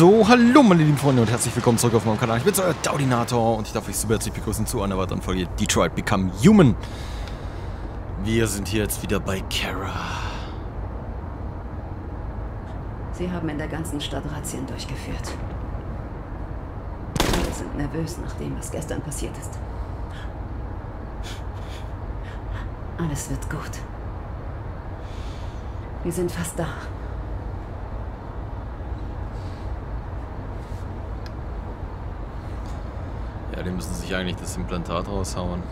So, hallo meine lieben Freunde und herzlich willkommen zurück auf meinem Kanal. Ich bin euer Daudinator und ich darf euch super herzlich begrüßen zu einer weiteren Folge Detroit Become Human. Wir sind hier jetzt wieder bei Kara. Sie haben in der ganzen Stadt Razzien durchgeführt. Alle sind nervös nach dem, was gestern passiert ist. Alles wird gut. Wir sind fast da. Ja, die müssen sich eigentlich das Implantat raushauen.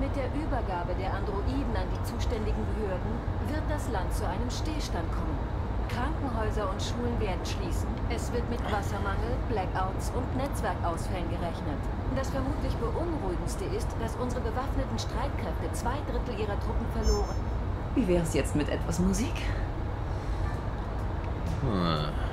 Mit der Übergabe der Androiden an die zuständigen Behörden wird das Land zu einem Stillstand kommen. Krankenhäuser und Schulen werden schließen. Es wird mit Wassermangel, Blackouts und Netzwerkausfällen gerechnet. Das vermutlich beunruhigendste ist, dass unsere bewaffneten Streitkräfte zwei Drittel ihrer Truppen verloren. Wie wäre es jetzt mit etwas Musik? Hm.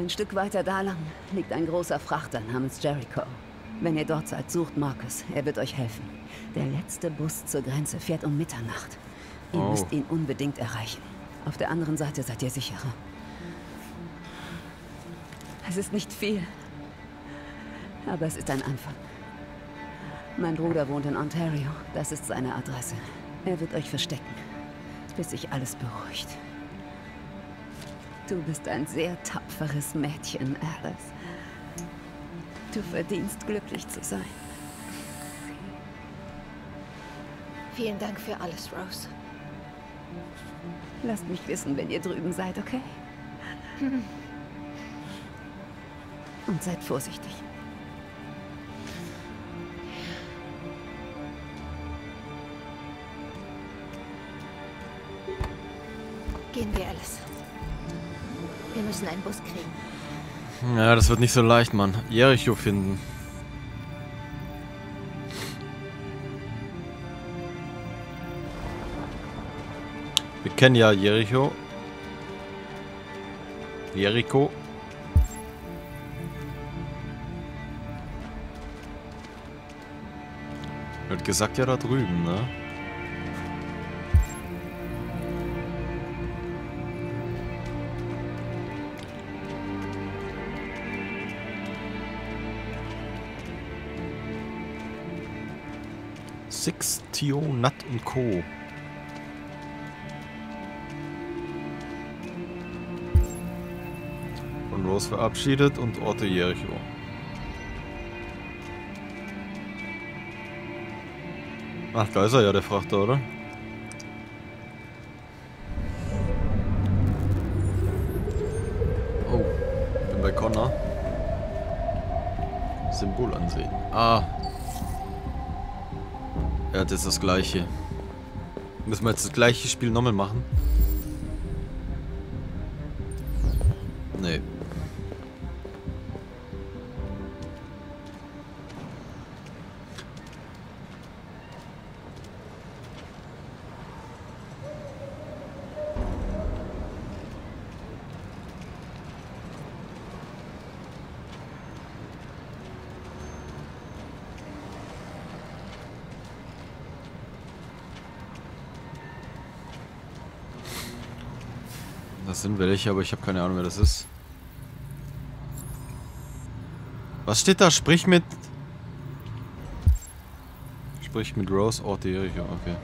Ein Stück weiter da lang liegt ein großer Frachter namens Jericho. Wenn ihr dort seid, sucht Marcus. Er wird euch helfen. Der letzte Bus zur Grenze fährt um Mitternacht. Ihr Oh. müsst ihn unbedingt erreichen. Auf der anderen Seite seid ihr sicherer. Es ist nicht viel. Aber es ist ein Anfang. Mein Bruder wohnt in Ontario. Das ist seine Adresse. Er wird euch verstecken, bis sich alles beruhigt. Du bist ein sehr tapferes Mädchen, Alice. Du verdienst glücklich zu sein. Vielen Dank für alles, Rose. Lasst mich wissen, wenn ihr drüben seid, okay? Und seid vorsichtig. Gehen wir, Alice. Müssen einen Bus kriegen. Ja, das wird nicht so leicht, Mann. Jericho finden. Wir kennen ja Jericho. Jericho. Wird gesagt ja da drüben, ne? Tio, Nat und Co. Von Rose verabschiedet und Orte Jericho. Ach, da ist er ja, der Frachter, oder? Oh, bin bei Connor. Symbol ansehen. Ah, er hat jetzt das gleiche. Müssen wir jetzt das gleiche Spiel nochmal machen? Sind welche, aber ich habe keine Ahnung, wer das ist. Was steht da? Sprich mit... Sprich mit Rose Jericho, okay.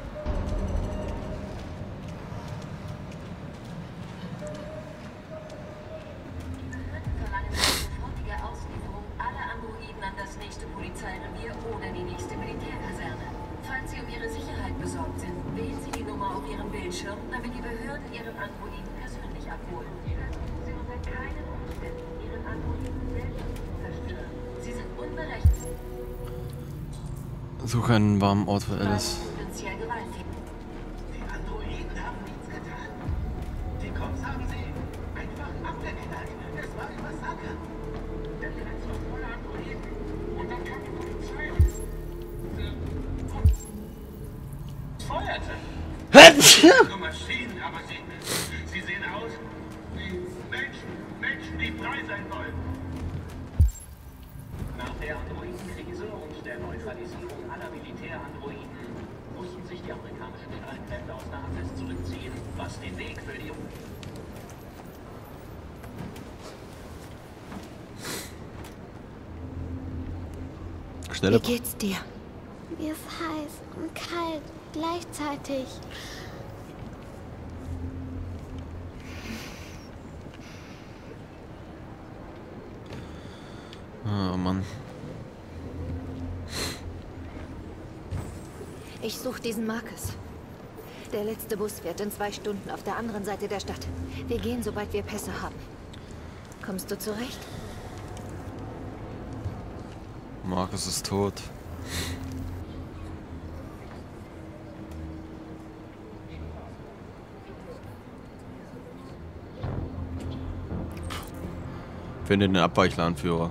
Die Schnelle. Wie geht's dir? Mir ist heiß und kalt gleichzeitig. Oh Mann. Ich suche diesen Marcus. Der letzte Bus fährt in zwei Stunden auf der anderen Seite der Stadt. Wir gehen, sobald wir Pässe haben. Kommst du zurecht? Markus ist tot. Finde den Abweichleranführer.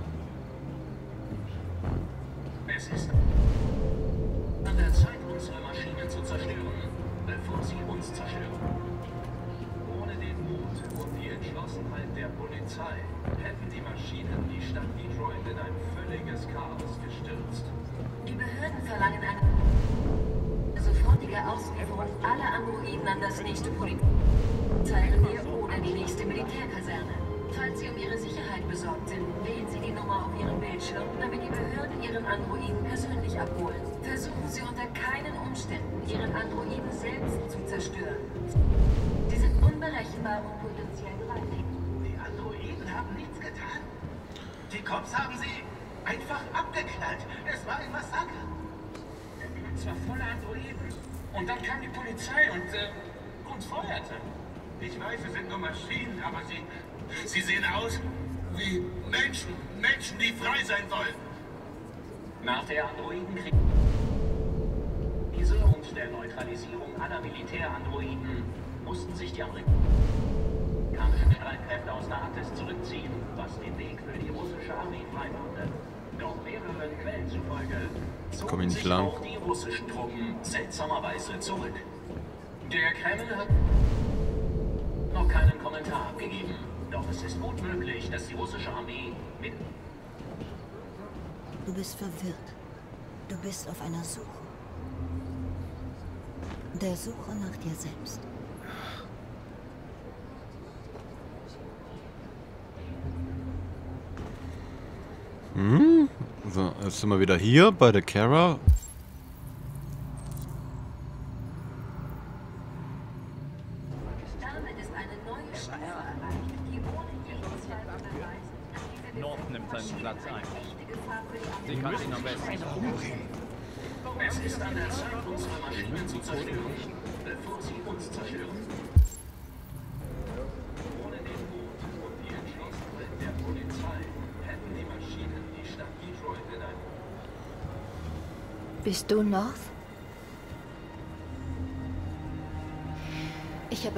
Androiden. Und dann kam die Polizei und äh, uns feuerte. Ich weiß, es sind nur Maschinen, aber sie, sie sehen aus wie Menschen. Menschen, die frei sein wollen. Nach der Androidenkrise und der Neutralisierung aller Militärandroiden mussten sich die amerikanischen Streitkräfte aus der Arktis zurückziehen, was den Weg für die russische Armee freimachte. Doch mehreren Quellen zufolge ich nicht sich lang. auch die russischen Truppen seltsamerweise zurück. Der Kreml hat noch keinen Kommentar abgegeben. Doch es ist gut möglich, dass die russische Armee mit Du bist verwirrt. Du bist auf einer Suche. Der Suche nach dir selbst. So, jetzt sind wir wieder hier bei der Kara.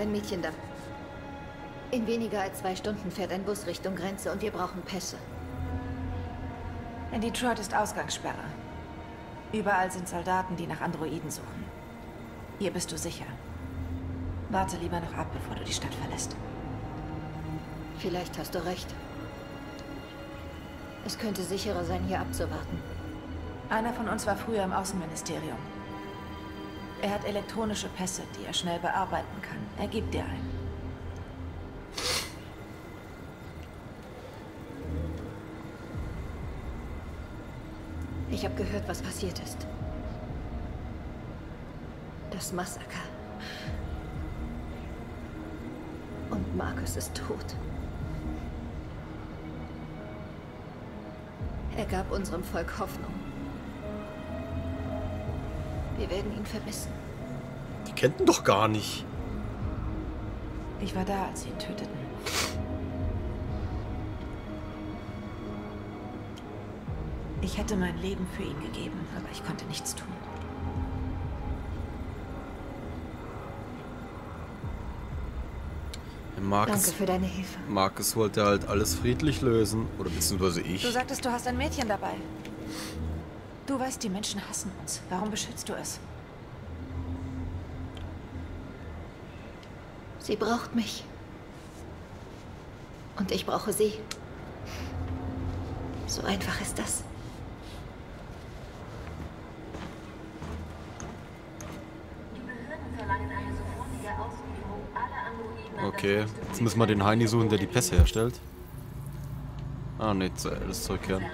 Ein Mädchen da. In weniger als zwei Stunden fährt ein Bus Richtung Grenze und wir brauchen Pässe. In Detroit ist Ausgangssperre. Überall sind Soldaten, die nach Androiden suchen. Hier bist du sicher. Warte lieber noch ab, bevor du die Stadt verlässt. Vielleicht hast du recht. Es könnte sicherer sein, hier abzuwarten. Einer von uns war früher im Außenministerium. Er hat elektronische Pässe, die er schnell bearbeiten kann. Er gibt dir einen. Ich habe gehört, was passiert ist. Das Massaker. Und Marcus ist tot. Er gab unserem Volk Hoffnung. Wir werden ihn vermissen. Die kennt ihn doch gar nicht. Ich war da, als sie ihn töteten. Ich hätte mein Leben für ihn gegeben, aber ich konnte nichts tun. Marcus, Danke für deine Hilfe. Marcus wollte halt alles friedlich lösen. Oder beziehungsweise ich. Du sagtest, du hast ein Mädchen dabei. Du weißt, die Menschen hassen uns. Warum beschützt du es? Sie braucht mich. Und ich brauche sie. So einfach ist das. Die Behörden verlangen eine sofortige Auslieferung aller Androiden an das Okay, jetzt müssen wir den Heini suchen, der die Pässe herstellt. Ah, ne, zu Alice zurückkehren.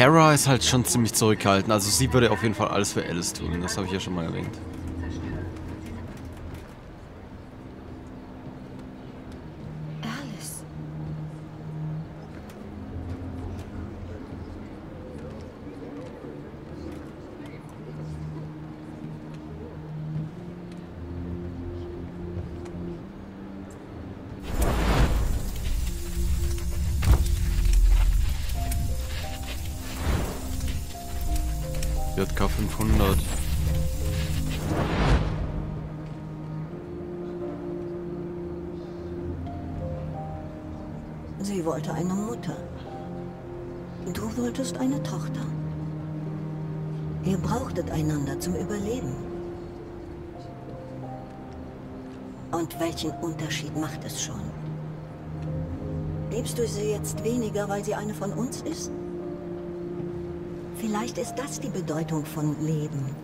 Kara ist halt schon ziemlich zurückhaltend. Also sie würde auf jeden Fall alles für Alice tun. Das habe ich ja schon mal erwähnt. JK 500. Sie wollte eine Mutter. Du wolltest eine Tochter. Ihr brauchtet einander zum Überleben. Und welchen Unterschied macht es schon? Liebst du sie jetzt weniger, weil sie eine von uns ist? Vielleicht ist das die Bedeutung von Leben.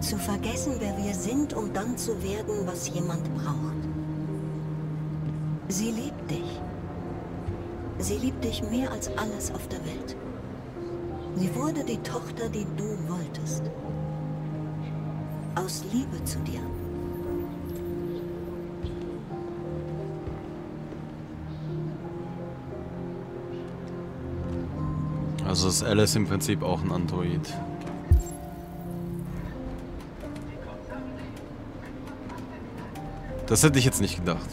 Zu vergessen, wer wir sind, um dann zu werden, was jemand braucht. Sie liebt dich. Sie liebt dich mehr als alles auf der Welt. Sie wurde die Tochter, die du wolltest. Aus Liebe zu dir. Also ist Alice im Prinzip auch ein Android. Das hätte ich jetzt nicht gedacht.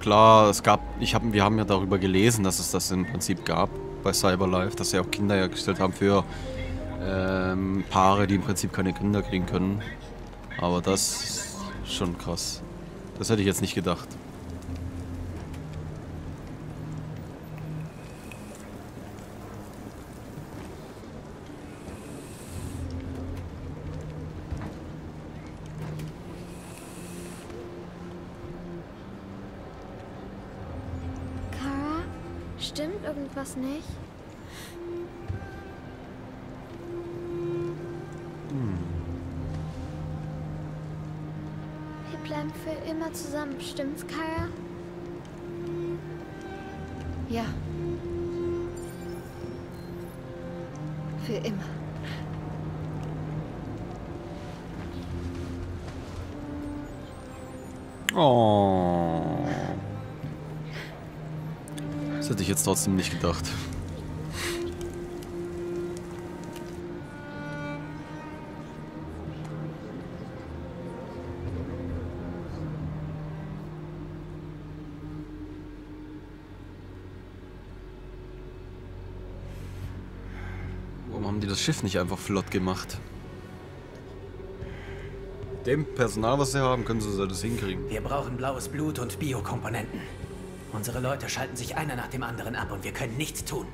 Klar, es gab, ich hab, wir haben ja darüber gelesen, dass es das im Prinzip gab bei Cyberlife, dass sie auch Kinder hergestellt haben für ähm, Paare, die im Prinzip keine Kinder kriegen können. Aber das ist schon krass. Das hätte ich jetzt nicht gedacht. Kara, stimmt irgendwas nicht? Wir bleiben für immer zusammen, stimmt's, Kara? Ja. Für immer. Jetzt trotzdem nicht gedacht. Warum haben die das Schiff nicht einfach flott gemacht? Dem Personal, was sie haben, können sie das hinkriegen. Wir brauchen blaues Blut und Biokomponenten. Unsere Leute schalten sich einer nach dem anderen ab und wir können nichts tun.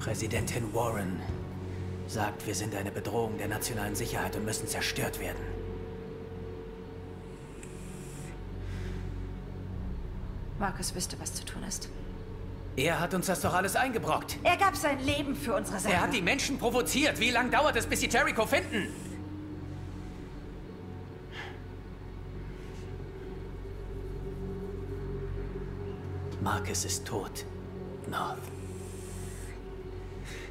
Präsidentin Warren sagt, wir sind eine Bedrohung der nationalen Sicherheit und müssen zerstört werden. Markus wüsste, was zu tun ist. Er hat uns das doch alles eingebrockt. Er gab sein Leben für unsere Sache. Er hat die Menschen provoziert. Wie lange dauert es, bis sie Terrico finden? Marcus ist tot. North.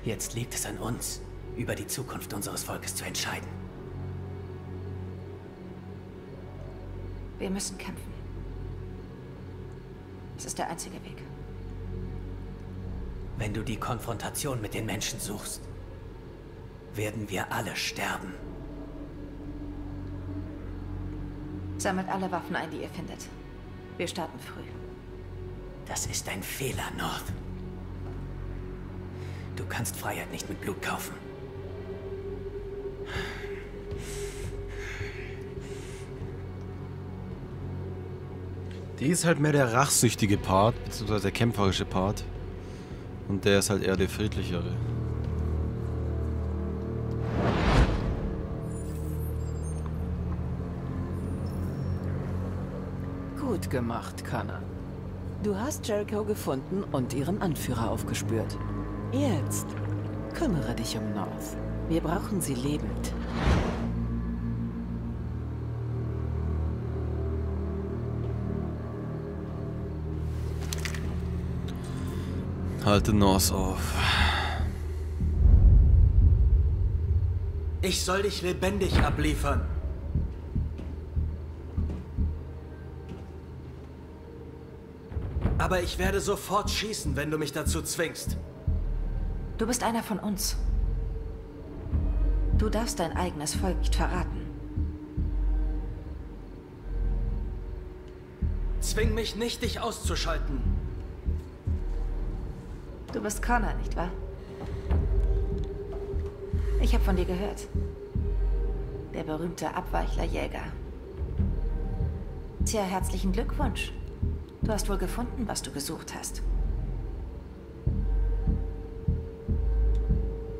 Jetzt liegt es an uns, über die Zukunft unseres Volkes zu entscheiden. Wir müssen kämpfen. Es ist der einzige Weg. Wenn du die Konfrontation mit den Menschen suchst, werden wir alle sterben. Sammelt alle Waffen ein, die ihr findet. Wir starten früh. Das ist ein Fehler, North. Du kannst Freiheit nicht mit Blut kaufen. Die ist halt mehr der rachsüchtige Part, beziehungsweise der kämpferische Part. Und der ist halt eher der friedlichere. Gut gemacht, Connor. Du hast Jericho gefunden und ihren Anführer aufgespürt. Jetzt kümmere dich um North. Wir brauchen sie lebend. Halte North auf. Ich soll dich lebendig abliefern. Aber ich werde sofort schießen, wenn du mich dazu zwingst. Du bist einer von uns. Du darfst dein eigenes Volk nicht verraten. Zwing mich nicht, dich auszuschalten. Du bist Connor, nicht wahr? Ich habe von dir gehört. Der berühmte Abweichlerjäger. Tja, herzlichen Glückwunsch. Du hast wohl gefunden, was du gesucht hast.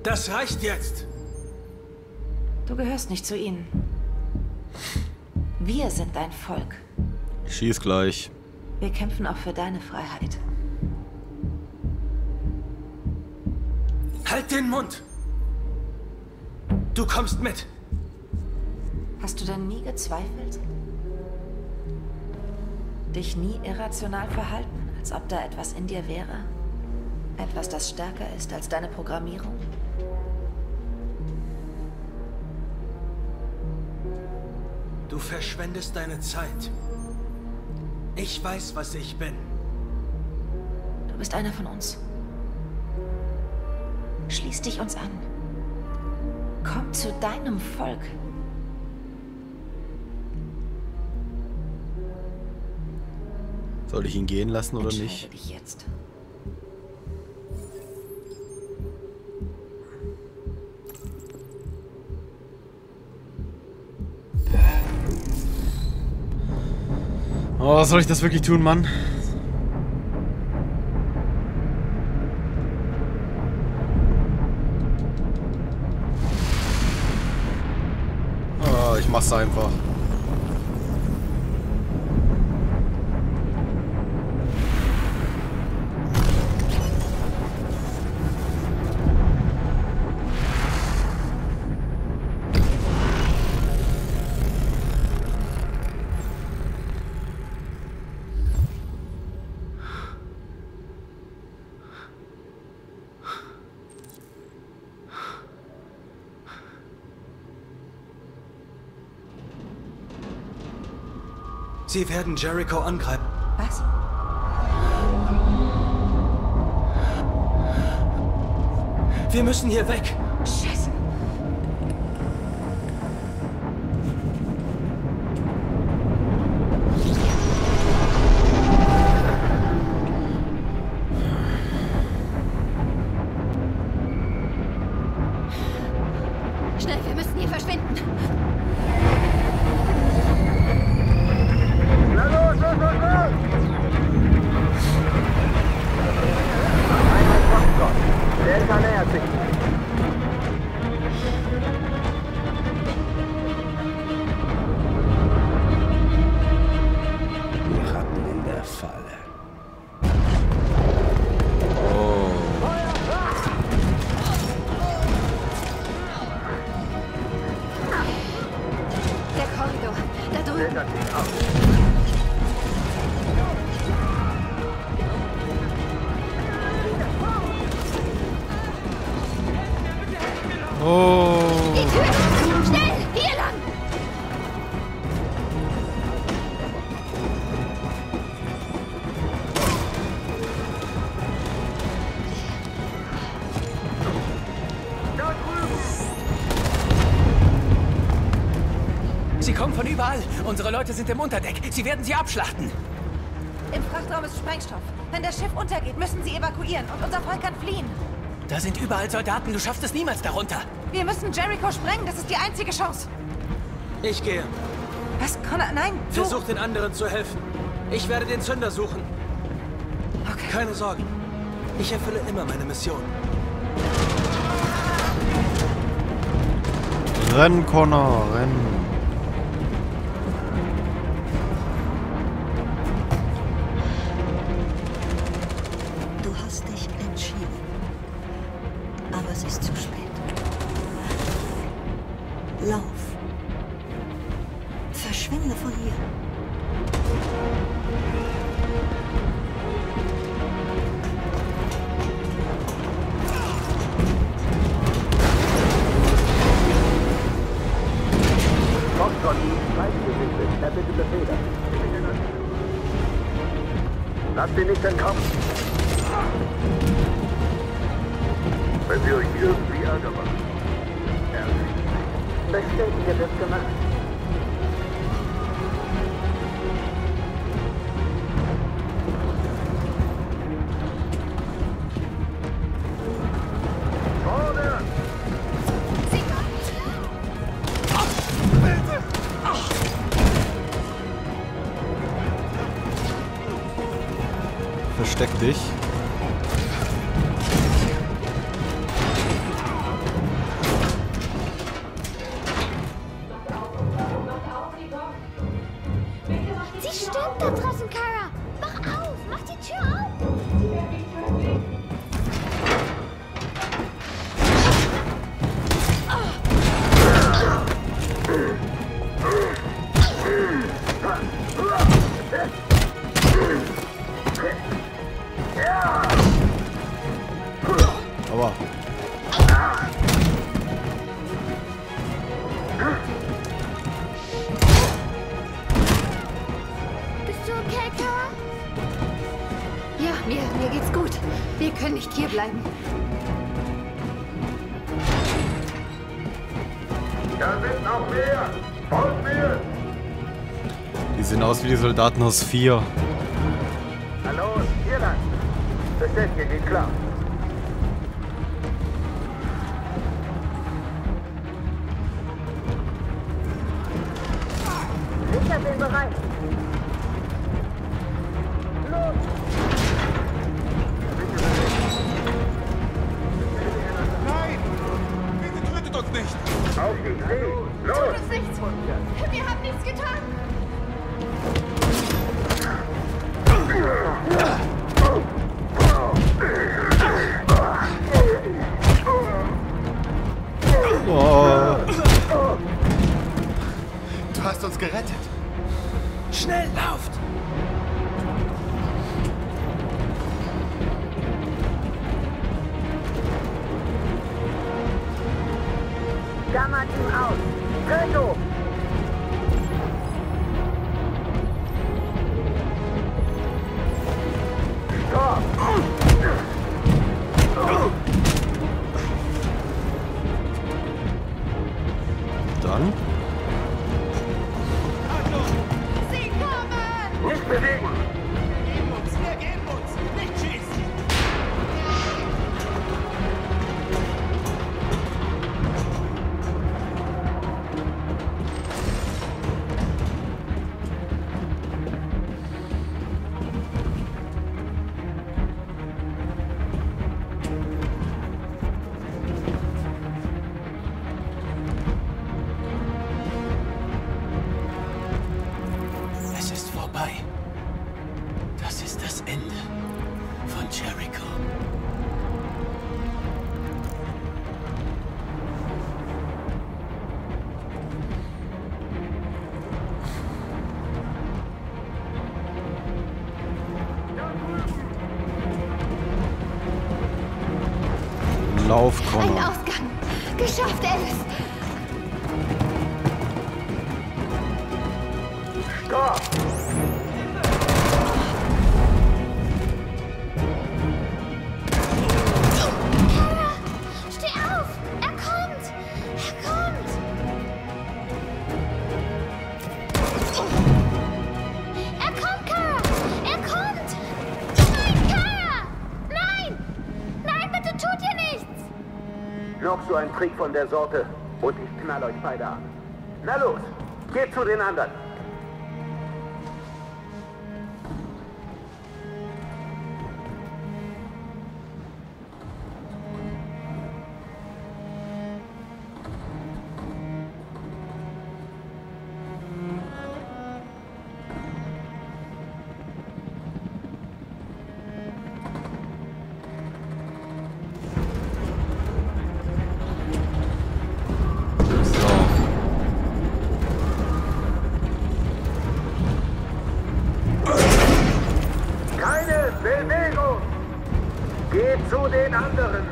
Das reicht jetzt! Du gehörst nicht zu ihnen. Wir sind dein Volk. Schieß gleich. Wir kämpfen auch für deine Freiheit. Halt den Mund! Du kommst mit! Hast du denn nie gezweifelt? Dich nie irrational verhalten, als ob da etwas in dir wäre? Etwas, das stärker ist als deine Programmierung? Du verschwendest deine Zeit. Ich weiß, was ich bin. Du bist einer von uns. Schließ dich uns an. Komm zu deinem Volk. Soll ich ihn gehen lassen oder nicht? dich jetzt. Oh, soll ich das wirklich tun, Mann? Oh, ich mach's einfach. Sie werden Jericho angreifen. Was? Wir müssen hier weg. Unsere Leute sind im Unterdeck. Sie werden sie abschlachten. Im Frachtraum ist Sprengstoff. Wenn das Schiff untergeht, müssen sie evakuieren und unser Volk kann fliehen. Da sind überall Soldaten, du schaffst es niemals darunter. Wir müssen Jericho sprengen, das ist die einzige Chance. Ich gehe. Was, Connor? Nein, du... Versuch den anderen zu helfen. Ich werde den Zünder suchen. Okay. Keine Sorgen. Ich erfülle immer meine Mission. Renn, Connor, renn. Euch irgendwie Ärger machen. Bestätige wird gemacht. Versteck dich. Die Soldaten aus 4. Hallo, hier lang! Bestätige, geht klar. Sicher den Bereich! Los! Nein! Bitte tötet uns nicht! Auf die Knie! Los! Tut uns nichts. Wir haben nichts getan. Schnell, lauft! Lauf, Ein. Ausgang. Geschafft, Alice. So ein Trick von der Sorte und ich knall euch beide ab. Na los, geht zu den anderen. Zu den anderen!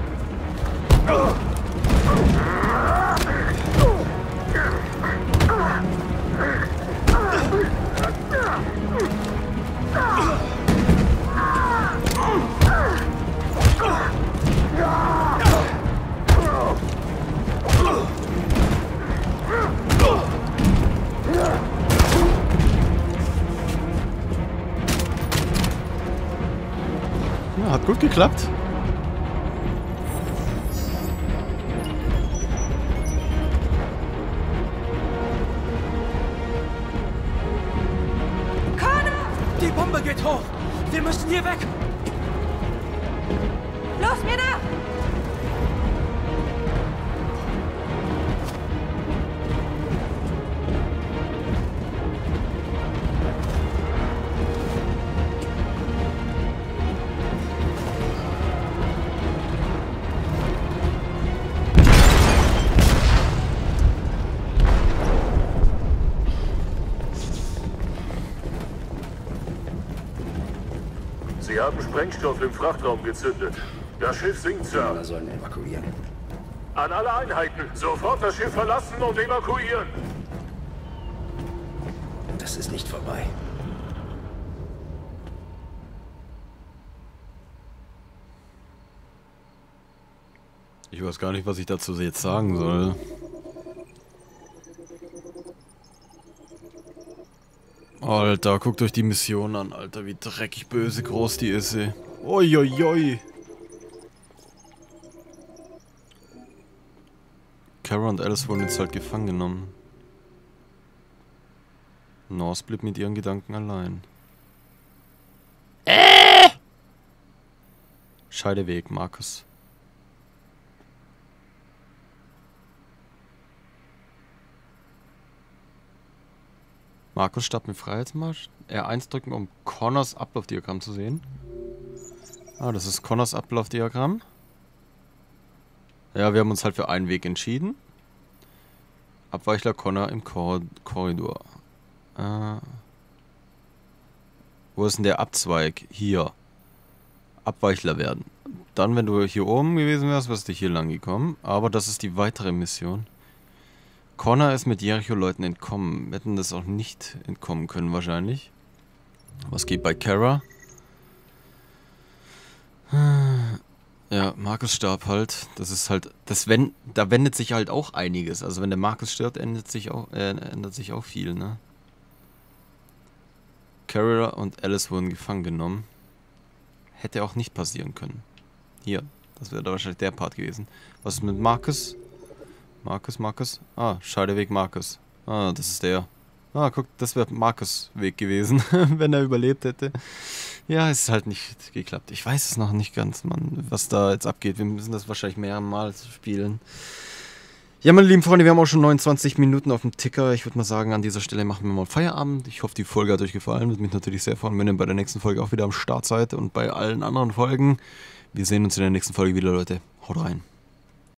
Hat gut geklappt. Sie haben Sprengstoff im Frachtraum gezündet. Das Schiff sinkt, Sir. Wir sollen evakuieren. An alle Einheiten, sofort das Schiff verlassen und evakuieren. Das ist nicht vorbei. Ich weiß gar nicht, was ich dazu jetzt sagen soll. Alter, guckt euch die Mission an, Alter, wie dreckig böse groß die ist, ey. Uiuiui. Kara und Alice wurden jetzt halt gefangen genommen. Norse blieb mit ihren Gedanken allein. Äh! Scheideweg, Markus. Markus startet mit Freiheitsmarsch. R1 drücken, um Connors Ablaufdiagramm zu sehen. Ah, das ist Connors Ablaufdiagramm. Ja, wir haben uns halt für einen Weg entschieden. Abweichler Connor im Kor Korridor. Äh, wo ist denn der Abzweig? Hier. Abweichler werden. Dann, wenn du hier oben gewesen wärst, wärst du hier lang gekommen. Aber das ist die weitere Mission. Connor ist mit Jericho-Leuten entkommen. Wir hätten das auch nicht entkommen können, wahrscheinlich. Was geht bei Kara? Ja, Markus starb halt. Das ist halt, das wenn, da wendet sich halt auch einiges. Also wenn der Markus stirbt, ändert sich auch, äh, ändert sich auch viel, ne? Kara und Alice wurden gefangen genommen. Hätte auch nicht passieren können. Hier, das wäre da wahrscheinlich der Part gewesen. Was ist mit Markus? Markus, Markus? Ah, Scheideweg Markus. Ah, das ist der. Ah, guck, das wäre Markus Weg gewesen, wenn er überlebt hätte. Ja, es ist halt nicht geklappt. Ich weiß es noch nicht ganz, Mann, was da jetzt abgeht. Wir müssen das wahrscheinlich mehrmals spielen. Ja, meine lieben Freunde, wir haben auch schon 29 Minuten auf dem Ticker. Ich würde mal sagen, an dieser Stelle machen wir mal Feierabend. Ich hoffe, die Folge hat euch gefallen. Würde mich natürlich sehr freuen, wenn ihr bei der nächsten Folge auch wieder am Start seid und bei allen anderen Folgen. Wir sehen uns in der nächsten Folge wieder, Leute. Haut rein.